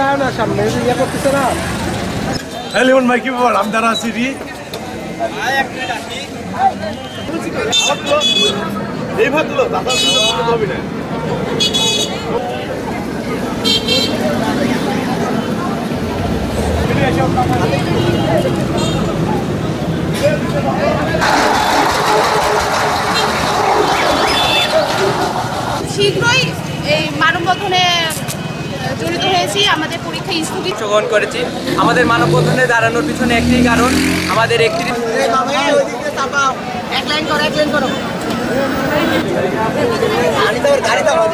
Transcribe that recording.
যায় না সামনে ইয়ে করতেছে না হ্যাঁ লিমন ভাই কি ব্যাপার আমি দাঁড়া আছি রি এইভাবে তুলো দাদা হবে না শীঘ্রই এই মানববন্ধনে হয়েছি আমাদের পরীক্ষা স্থগিত। গ্রহণ করেছি। আমাদের মানববন্ধনে দাঁড়ানোর পিছনে একটি কারণ আমাদের একটি গাড়ি দাও